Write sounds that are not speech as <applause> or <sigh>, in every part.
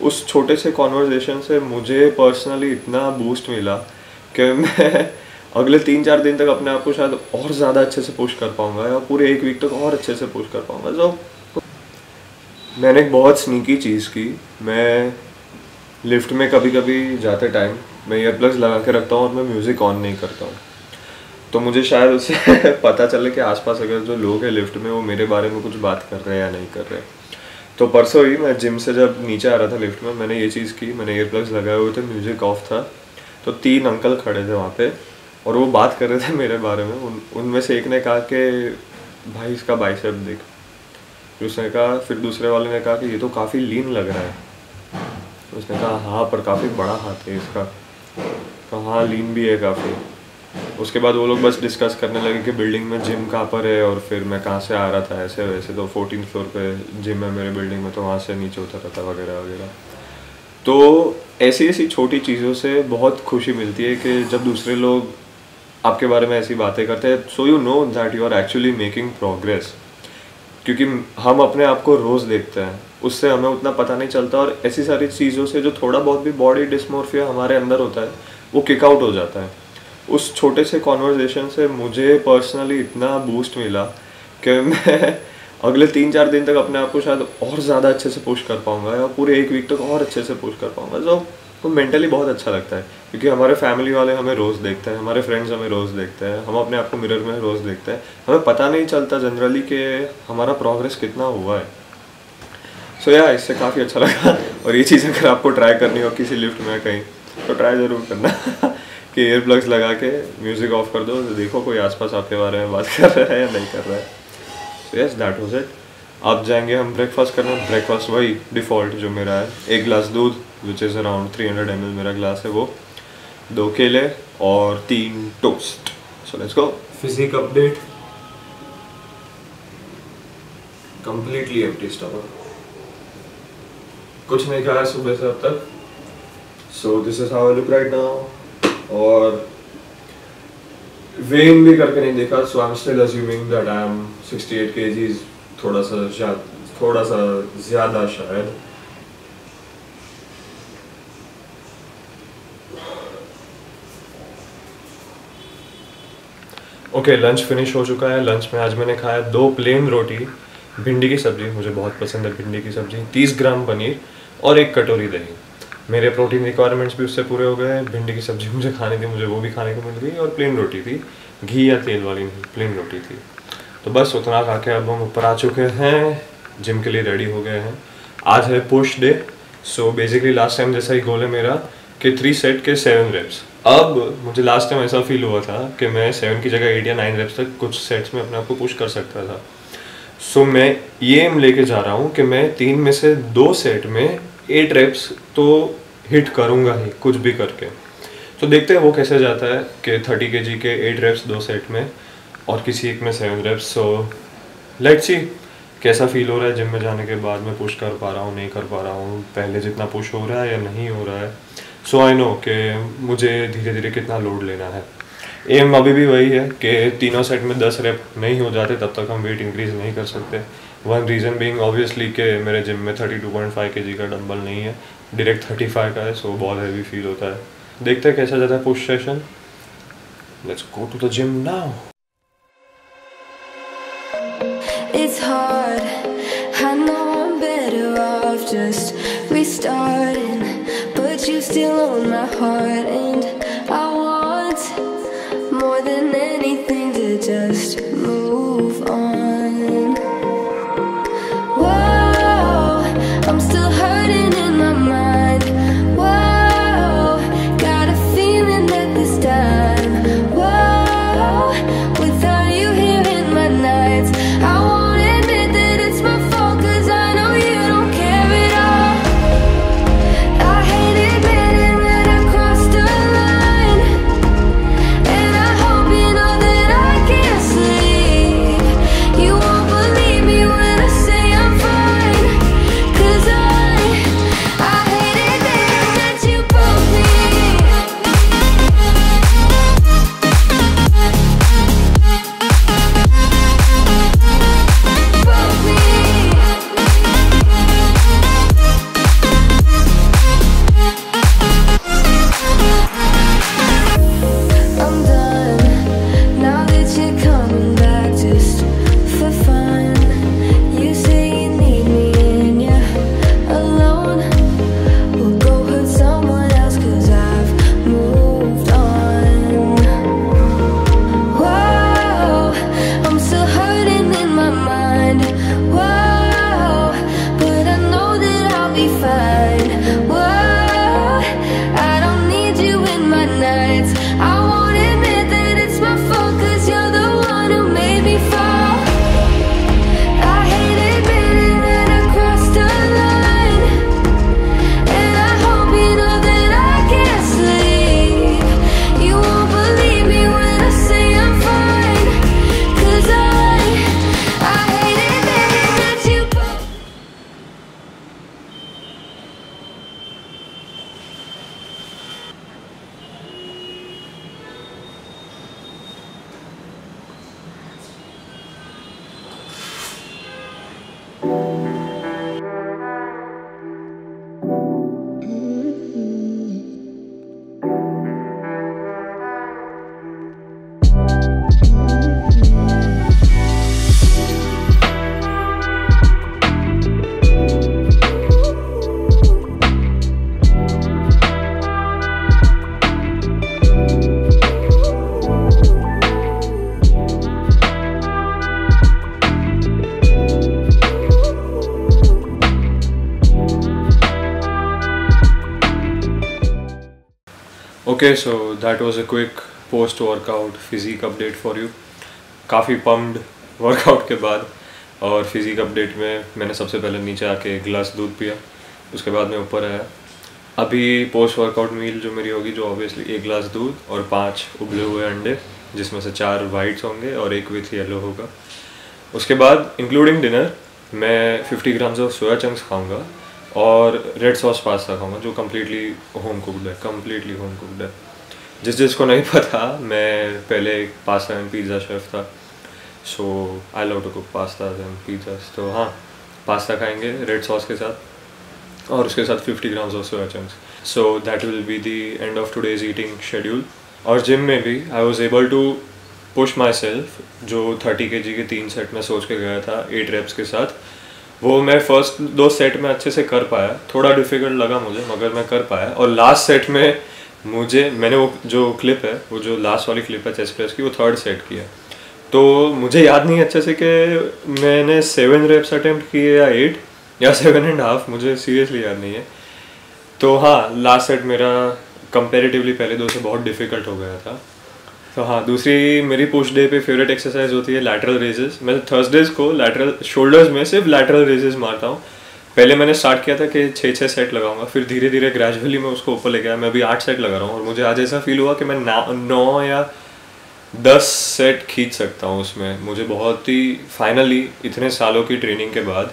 उस छोटे से कॉन्वर्जेशन से मुझे पर्सनली इतना बूस्ट मिला कि मैं अगले तीन चार दिन तक अपने आप को शायद और ज़्यादा अच्छे से पुश कर पाऊँगा या पूरे एक वीक तक और अच्छे से पुश कर पाऊँगा। तो मैंने एक बहुत स्नीकी चीज़ की। मैं लिफ्ट में कभी कभी जाते टाइम मैं ईयरप्लग्स लगा के रखता हूँ और मैं म्यूज़िक ऑन नहीं करता हूँ। तो मुझे शायद उससे <laughs> पता चले कि आसपास अगर जो लोग हैं लिफ्ट में वो मेरे बारे में कुछ बात कर रहे हैं या नहीं कर रहे तो परसों ही मैं जिम से जब नीचे आ रहा था लिफ्ट में, मैंने ये चीज़ की, मैंने ईयरप्लग्स लगाए हुए थे म्यूज़िक ऑफ़ था। तो तीन अंकल खड़े थे वहाँ पे, और वो बात कर रहे थे मेरे बारे में। उन, उनमें से एक ने कहा कि, भाई, इसका बाइसेप देख। फिर उसने कहा, फिर दूसरे वाले ने कहा कि, ये तो काफ़ी लीन लग रहा है। उसने कहा हाँ पर काफ़ी बड़ा हाथ है इसका। कहा हाँ लीन भी है काफ़ी। उसके बाद वो लोग बस डिस्कस करने लगे कि बिल्डिंग में जिम कहाँ पर है और फिर मैं कहाँ से आ रहा था, ऐसे वैसे तो फोर्टीन फ्लोर पे जिम है मेरे बिल्डिंग में तो वहाँ से नीचे उतर रहा था वगैरह वगैरह। तो ऐसी ऐसी छोटी चीज़ों से बहुत खुशी मिलती है कि जब दूसरे लोग आपके बारे में ऐसी बातें करते हैं so you know that you are actually making progress क्योंकि हम अपने आप को रोज़ देखते हैं, उससे हमें उतना पता नहीं चलता और ऐसी सारी चीज़ों से जो थोड़ा बहुत भी बॉडी डिस्मोर्फिया हमारे अंदर होता है, वो किकआउट हो जाता है। उस छोटे से कॉन्वर्जेशन से मुझे पर्सनली इतना बूस्ट मिला कि मैं अगले तीन चार दिन तक अपने आप को शायद और ज़्यादा अच्छे से पुश कर पाऊँगा या पूरे एक वीक तक और अच्छे से पुश कर पाऊँगा। तो तो मेंटली बहुत अच्छा लगता है क्योंकि हमारे फैमिली वाले हमें रोज़ देखते हैं हमारे फ्रेंड्स हमें रोज़ देखते हैं हम अपने आप को मिरर में रोज़ देखते हैं। हमें पता नहीं चलता जनरली कि हमारा प्रोग्रेस कितना हुआ है। सो so, या yeah, इससे काफ़ी अच्छा लगा और ये चीज़ अगर आपको ट्राई करनी हो किसी लिफ्ट में कहीं तो ट्राई ज़रूर करना। कि एयर प्लग्स लगा के म्यूज़िक ऑफ़ कर दो तो देखो कोई आसपास आपके बारे में बात <laughs> कर रहा है या नहीं कर रहा है। So yes that was it अब जाएँगे हम ब्रेकफास्ट करने। ब्रेकफास्ट वही डिफ़ॉल्ट जो मेरा है। एक ग्लास दूध which is around 300 hundred M मेरा ग्लास है वो। दो केले और तीन toast so let's go physique update completely empty stomach कुछ नहीं खाया सुबह से अब तक। So this is how I look right now और वेन भी करके नहीं देखा so I am still assuming that I am 68 kgs थोड़ा सा थोड़ा सा ज़्यादा शायद। ओके लंच फिनिश हो चुका है। लंच में आज मैंने खाया दो प्लेन रोटी, भिंडी की सब्ज़ी, मुझे बहुत पसंद है भिंडी की सब्ज़ी, तीस ग्राम पनीर और एक कटोरी दही। मेरे प्रोटीन रिक्वायरमेंट्स भी उससे पूरे हो गए भिंडी की सब्ज़ी मुझे खानी थी मुझे वो भी खाने को मिल गई और प्लेन रोटी थी। घी या तेल वाली नहीं प्लेन रोटी थी। तो बस उतना खा के अब हम ऊपर आ चुके हैं। जिम के लिए रेडी हो गए हैं। आज है push day so basically last time जैसा ही गोल है मेरा कि थ्री सेट के सेवन रेप्स अब मुझे लास्ट टाइम ऐसा फील हुआ था कि मैं सेवन की जगह एट या नाइन रेप्स तक कुछ सेट्स में अपने आप को पुश कर सकता था। सो so, मैं ये एम लेके जा रहा हूँ कि मैं तीन में से दो सेट में एट रेप्स तो हिट करूँगा ही, कुछ भी करके। तो देखते हैं वो कैसे जाता है कि थर्टी के जी के एट रेप्स दो सेट में और किसी एक में seven reps so let's see कैसा फील हो रहा है। जिम में जाने के बाद मैं पुश कर पा रहा हूँ, नहीं कर पा रहा हूँ, पहले जितना पुश हो रहा है या नहीं हो रहा है। सो आई नो कि मुझे धीरे धीरे कितना लोड लेना है। एम अभी भी वही है कि तीनों सेट में दस रेप नहीं हो जाते, तब तक हम वेट इंक्रीज नहीं कर सकते। वन रीज़न बीइंग ऑब्वियसली कि मेरे जिम में थर्टी टू पॉइंट फाइव के जी का डंबल नहीं है। डायरेक्ट थर्टी फाइव का है सो बहुत हैवी फील होता है देखते हैं कैसा जाता है push session let's go to the gym now It's hard, I know I'm better off just restarting But you still own my heart And I want more than anything to just move on okay so that was a quick post workout physique update for you काफ़ी pumped workout के बाद और physique update में मैंने सबसे पहले नीचे आके एक गिलास दूध पिया, उसके बाद मैं ऊपर आया। अभी पोस्ट वर्कआउट मील जो मेरी होगी, जो ऑब्वियसली एक गिलास दूध और पाँच उबले हुए अंडे, जिसमें से चार वाइट्स होंगे और एक विथ येलो होगा। उसके बाद इंक्लूडिंग डिनर मैं 50 ग्राम्स ऑफ़ सोया चंक्स खाऊँगा। और रेड सॉस पास्ता खाऊँगा, जो कम्प्लीटली होम कुकड है कम्प्लीटली होम कुकड है। जिस जिसको नहीं पता, मैं पहले एक पास्ता एंड पिज़्ज़ा शेफ था। So I love to cook pasta and pizza तो हाँ पास्ता खाएँगे रेड सॉस के साथ। और उसके साथ 50 grams of soya chunks so that will be the end of today's eating schedule और जिम में भी I was able to push myself जो 30 के जी के तीन सेट में सोच के गया था एट रेप्स के साथ। वो मैं फ़र्स्ट दो सेट में अच्छे से कर पाया। थोड़ा डिफ़िकल्ट लगा मुझे, मगर मैं कर पाया। और लास्ट सेट में मुझे, मैंने वो जो क्लिप है, वो जो लास्ट वाली क्लिप है चेस्ट प्रेस की, वो थर्ड सेट की है। तो मुझे याद नहीं अच्छे से कि मैंने सेवन रेप्स अटेम्प्ट किए या एट या सेवन एंड हाफ़ मुझे सीरियसली याद नहीं है। तो हाँ लास्ट सेट मेरा कंपेरेटिवली पहले दो से बहुत डिफ़िकल्ट हो गया था। तो हाँ दूसरी मेरी पुश डे पे फेवरेट एक्सरसाइज होती है लैटरल रेजेस मैं थर्सडेज को लैटरल शोल्डर्स में सिर्फ़ लैटरल रेजेस मारता हूँ। पहले मैंने स्टार्ट किया था कि छः छः सेट लगाऊँगा, फिर धीरे धीरे ग्रेजुअली मैं उसको ऊपर ले गया मैं अभी आठ सेट लगा रहा हूँ और मुझे आज ऐसा फील हुआ कि मैं नौ या दस सेट खींच सकता हूँ उसमें। मुझे बहुत ही फाइनली इतने सालों की ट्रेनिंग के बाद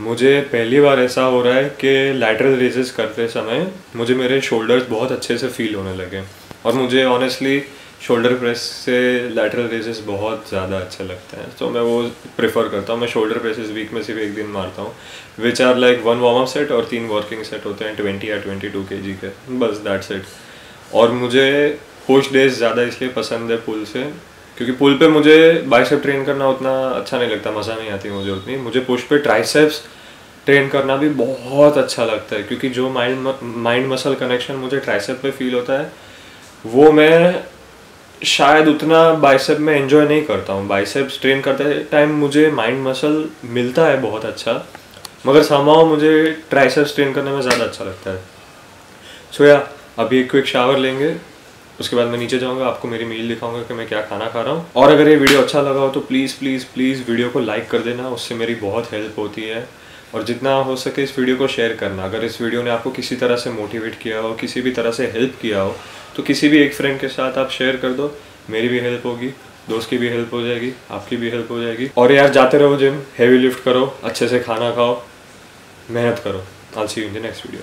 मुझे पहली बार ऐसा हो रहा है कि लैटरल रेजेस करते समय मुझे मेरे शोल्डर्स बहुत अच्छे से फील होने लगे। और मुझे ऑनेस्टली शोल्डर प्रेस से लैटरल रेसेस बहुत ज़्यादा अच्छे लगते हैं। तो मैं वो प्रेफर करता हूँ। मैं शोल्डर प्रेसेस वीक में सिर्फ़ एक दिन मारता हूँ which are like one warm up set और तीन वर्किंग सेट होते हैं ट्वेंटी या ट्वेंटी टू के। जी के बस दैट सेट और मुझे पुश डेज़ ज़्यादा इसलिए पसंद है पुल से, क्योंकि पुल पे मुझे बाइसेप ट्रेन करना उतना अच्छा नहीं लगता, मज़ा नहीं आती मुझे उतनी। मुझे पुश पे ट्राइसेप्स ट्रेन करना भी बहुत अच्छा लगता है, क्योंकि जो माइंड माइंड मसल कनेक्शन मुझे ट्राइसेप पे फील होता है, वो मैं शायद उतना बाइसेप में एंजॉय नहीं करता हूँ। बाइसेप ट्रेन करते टाइम मुझे माइंड मसल मिलता है बहुत अच्छा मगर समाओ मुझे ट्राइसेप्स ट्रेन करने में ज़्यादा अच्छा लगता है। सो या अभी एक क्विक शावर लेंगे, उसके बाद मैं नीचे जाऊँगा, आपको मेरी मील दिखाऊँगा कि मैं क्या खाना खा रहा हूँ। और अगर ये वीडियो अच्छा लगा हो तो प्लीज़ प्लीज़ प्लीज़ वीडियो को लाइक कर देना, उससे मेरी बहुत हेल्प होती है। और जितना हो सके इस वीडियो को शेयर करना। अगर इस वीडियो ने आपको किसी तरह से मोटिवेट किया हो, किसी भी तरह से हेल्प किया हो तो किसी भी एक फ्रेंड के साथ आप शेयर कर दो। मेरी भी हेल्प होगी, दोस्त की भी हेल्प हो जाएगी, आपकी भी हेल्प हो जाएगी। और यार, जाते रहो जिम हैवी लिफ्ट करो, अच्छे से खाना खाओ, मेहनत करो। I see you in the next video